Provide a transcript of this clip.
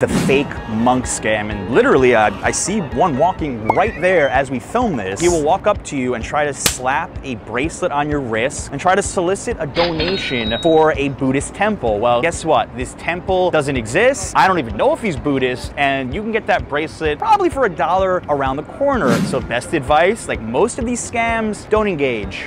the fake monk scam and literally uh, I see one walking right there as we film this. He will walk up to you and try to slap a bracelet on your wrist and try to solicit a donation for a Buddhist temple. Well, guess what? This temple doesn't exist. I don't even know if he's Buddhist and you can get that bracelet probably for a dollar around the corner. So best advice, like most of these scams, don't engage.